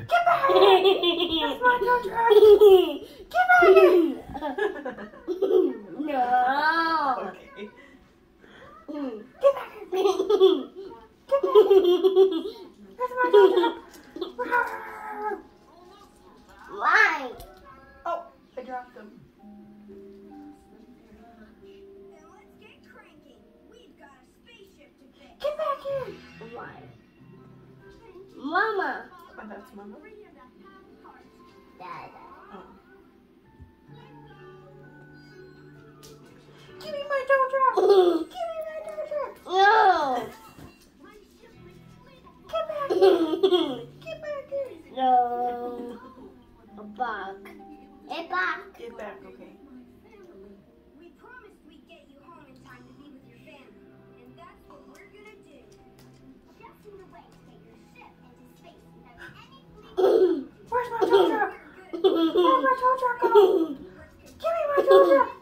Okay. Get back here! That's my tow truck! Get back here! no. Okay. Get back here! Get back here! That's my tow truck! Mine. Oh, I dropped them. Get cranking. We've got a spaceship to fix. Get back here! Mine. Mama. That's Mama. Dada. Oh. Give me my tow truck! Give me my tow truck! No. Get back here! Get back here! no. A bug. A bug. Get back, okay. Where's my go? Give me my no.